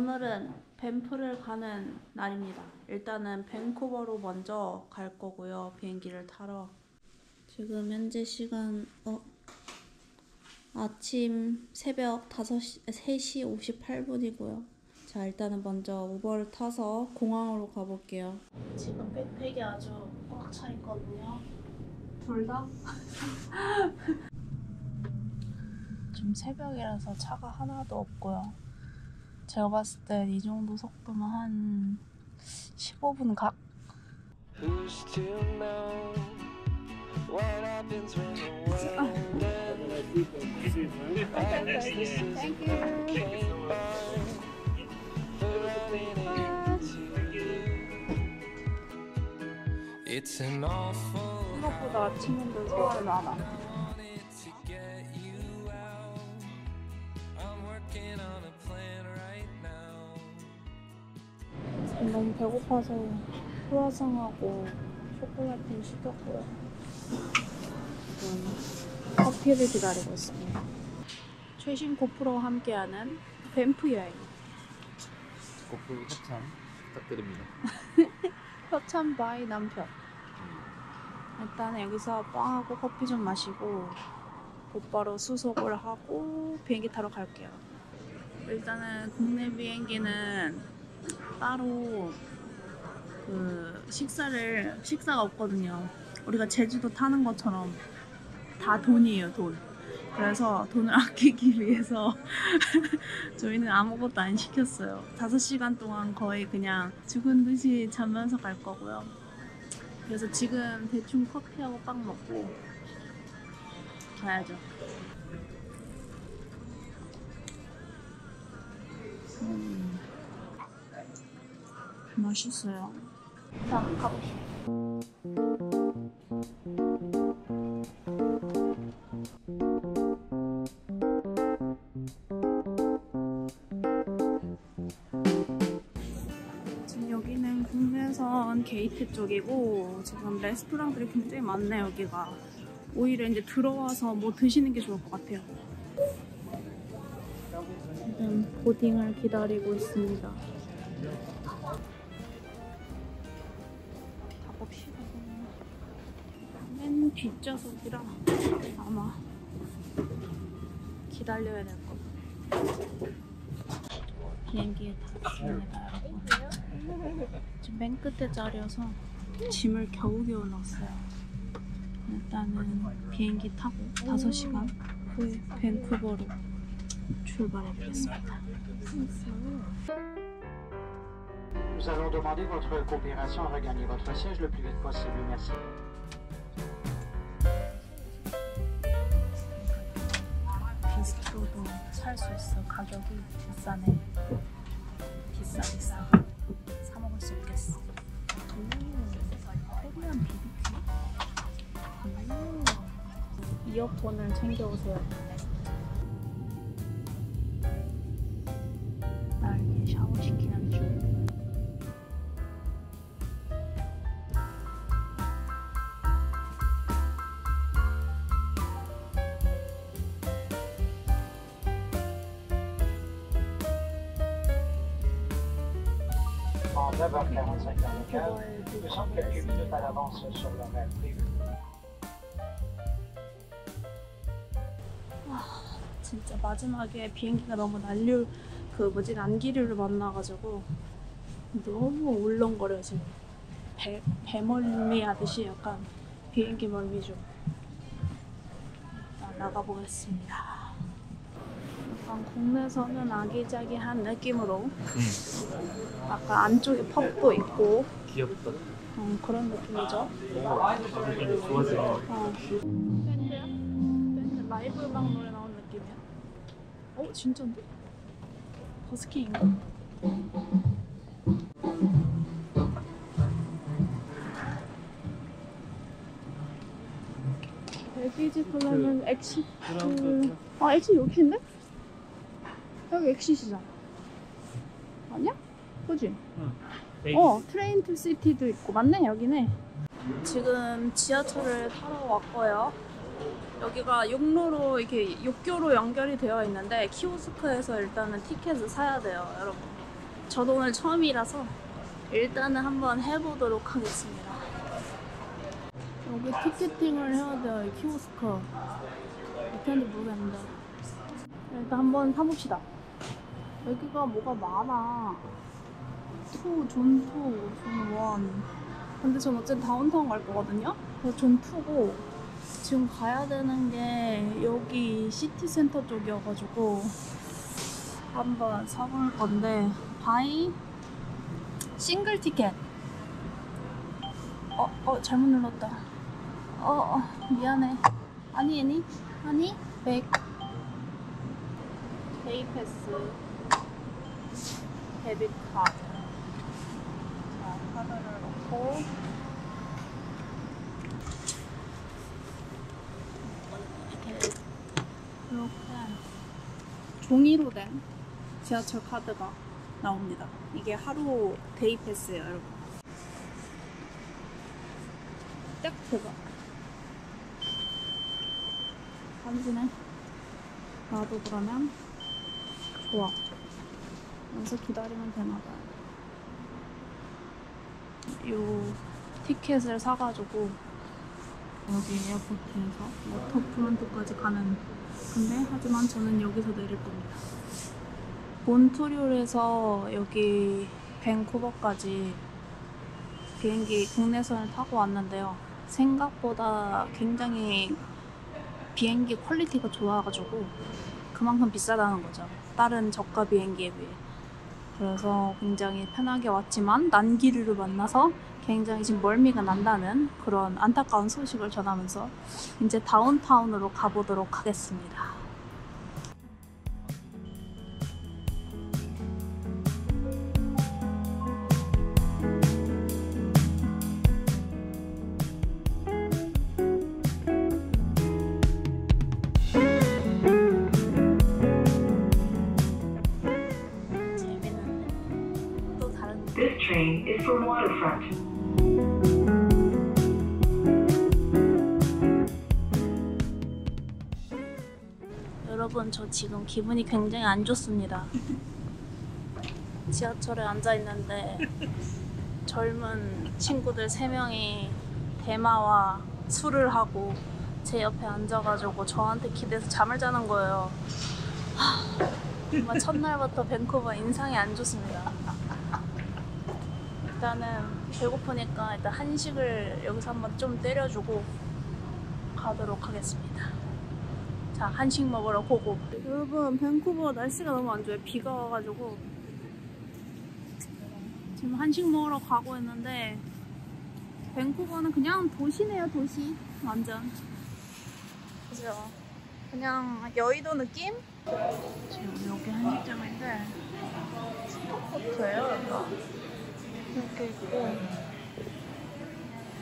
오늘은 밴프를 가는 날입니다. 일단은 밴쿠버로 먼저 갈 거고요. 비행기를 타러. 지금 현재 시간 어 아침 새벽 5시 3시 58분이고요. 자, 일단은 먼저 우버를 타서 공항으로 가볼게요. 지금 백팩이 아주 꽉 차 있거든요. 둘 다? 지금 새벽이라서 차가 하나도 없고요. 제가 봤을 때 이 정도 속도면 한 15분 각? 생각보다 아침인데 서울은 안 와. 너무 배고파서 크루아상하고 초콜릿을 시켰고요. 지금 커피를 기다리고 있습니다. 최신 고프로와 함께하는 밴프 여행. 고프로 협찬 부탁드립니다. 협찬 by 남편. 일단 여기서 빵하고 커피 좀 마시고 곧바로 수속을 하고 비행기 타러 갈게요. 일단은 국내 비행기는 따로 그 식사를 식사가 없거든요. 우리가 제주도 타는 것처럼 다 돈이에요, 돈. 그래서 돈을 아끼기 위해서 저희는 아무것도 안 시켰어요. 5시간 동안 거의 그냥 죽은 듯이 자면서 갈 거고요. 그래서 지금 대충 커피하고 빵 먹고 가야죠. 음, 맛있어요. 자, 가보시죠. 지금 여기는 국내선 게이트 쪽이고 지금 레스토랑들이 굉장히 많네 여기가 오히려 이제 들어와서 뭐 드시는 게 좋을 것 같아요 지금 보딩을 기다리고 있습니다 봅시다 맨 뒷좌석이라 아마 기다려야 될 것 같아요 비행기에 탔습니다 여러분 지금 맨 끝에 자리여서 짐을 겨우겨우 넣었어요. 일단은 비행기 타고 5시간 후에 밴쿠버로 출발해 보겠습니다. Nous allons demander votre coopération à regagner votre siège le plus vite possible. Merci. 비스트로도 살 수 있어. 가격이 비싸네. 비싸 비싸. 사 먹을 수 없겠어. 오, 코리안 비비큐. 오, 이어폰을 챙겨오세요. En 9h45 dans le cœur, nous sommes quelques minutes à l'avance sur l'horaire prévu. 진짜 마지막에 비행기가 너무 날려 그 뭐지 난기류를 만나가지고 너무 울렁거려요 지금 배, 배멀미 하듯이 약간 비행기 멀미죠 일단 나가보겠습니다 약간 국내선은 아기자기한 느낌으로 약간 안쪽에 펍도 있고 귀엽다. 음, 그런 느낌이죠 기분이 좋아지네. 어. 밴드야? 밴드 라이브 음악 노래 나오는 느낌이야? 어? 진짜인데? 버스킹인가? 베이지 플랜은 엑시 아 엑시 여기인데? 여기 엑시시잖아 아니야? 그지? 어 트레인 투 시티도 있고 맞네 여기네 지금 지하철을 타러 왔고요 여기가 육로로 이렇게 육교로 연결이 되어 있는데 키오스크에서 일단은 티켓을 사야 돼요 여러분 저도 오늘 처음이라서 일단은 한번 해보도록 하겠습니다. 여기 ticketing을 해야 돼요, 이 키오스크. 어떻게 하는지 모르겠는데. 일단 한번 사봅시다. 여기가 뭐가 많아. two, zone 2, 존 1. 근데 전 어쨌든 다운타운 갈 거거든요? 그래서 존 2고, 지금 가야 되는 게 여기 City Centre 쪽이어가지고, 한번 사볼 건데, buy single ticket. 어, 어, 잘못 눌렀다. 어, 어 미안해. 아니, 아니, 아니, back. day pass. debit card. 자, 카드를 넣고. 이렇게, 이렇게 종이로 된 지하철 카드가 나옵니다. 이게 하루 day pass예요, 여러분. 딱 대박. 간지네. 나도 그러면 좋아. 여기서 기다리면 되나봐요. 요 티켓을 사가지고 여기 airport에서 워터프론트까지 가는 근데 하지만 저는 여기서 내릴 겁니다. 몬트리올에서 여기 밴쿠버까지 비행기 국내선을 타고 왔는데요. 생각보다 굉장히 비행기 퀄리티가 좋아가지고 그만큼 비싸다는 거죠. 다른 저가 비행기에 비해. 그래서 굉장히 편하게 왔지만 난기류를 만나서 굉장히 지금 멀미가 난다는 그런 안타까운 소식을 전하면서 이제 다운타운으로 가보도록 하겠습니다. Is from Waterfront. 여러분 저 지금 기분이 굉장히 안 좋습니다. 지하철에 앉아 있는데 젊은 친구들 세 명이 대마와 술을 하고 제 옆에 앉아가지고 저한테 기대서 잠을 자는 거예요. 하, 정말 첫날부터 밴쿠버 인상이 안 좋습니다. 일단은 배고프니까 일단 한식을 여기서 한번 좀 때려주고 가도록 하겠습니다. 자, 한식 먹으러 고고. 여러분, 밴쿠버 날씨가 너무 안 좋아요. 비가 와가지고. 지금 한식 먹으러 가고 있는데, 밴쿠버는 그냥 도시네요, 도시. 완전. 그죠? 그냥 여의도 느낌? 지금 여기 한식점인데, 스포커트예요 이렇게 있고,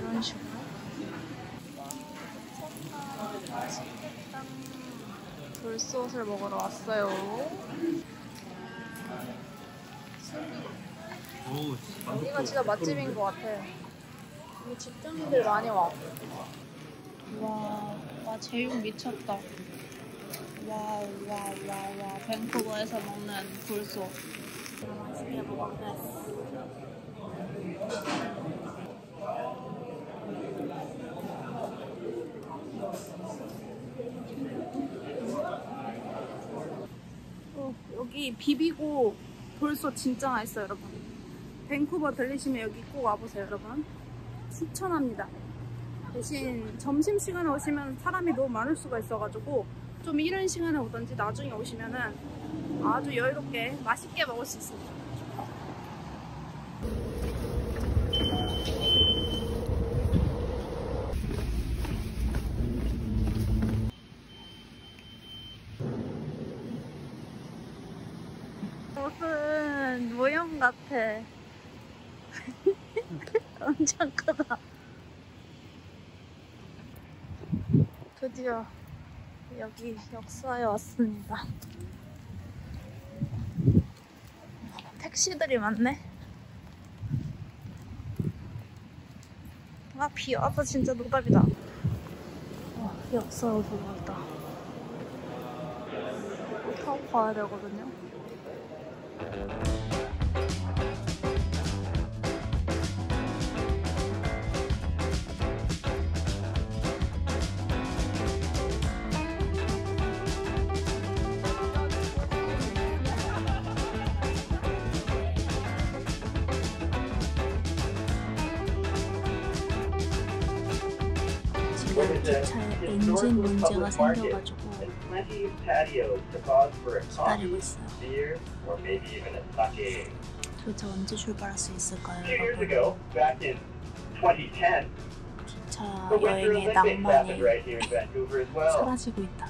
이런 식으로. 불소스를 먹으러 왔어요. 오, 여기가 진짜 맛집인 것 같아. 여기 직장인들 많이 와. 와, 와 제육 미쳤다. 와, 와, 와, 와. 밴쿠버에서 먹는 불소. 맛있게 먹었네. 어, 여기 비비고 돌소 진짜 맛있어요, 여러분. 밴쿠버 들리시면 여기 꼭 와보세요, 여러분. 추천합니다. 대신 점심시간에 오시면 사람이 너무 많을 수가 있어가지고 좀 이른 시간에 오든지 나중에 오시면은 아주 여유롭게 맛있게 먹을 수 있습니다. 무슨 모형 같아. 엄청 크다. 드디어 여기 역사에 왔습니다. 택시들이 많네. 아, 비 와서 진짜 노답이다. 와, 역사로 돌아왔다. 타고 가야 되거든요. 그냥 기차에 엔진 문제가 생겨가지고 기다리고 있어요. 도대체 언제 출발할 수 있을까요? Two years 여러분? ago, back in 2010, 기차 여행의 낭만이. 사라지고 있다.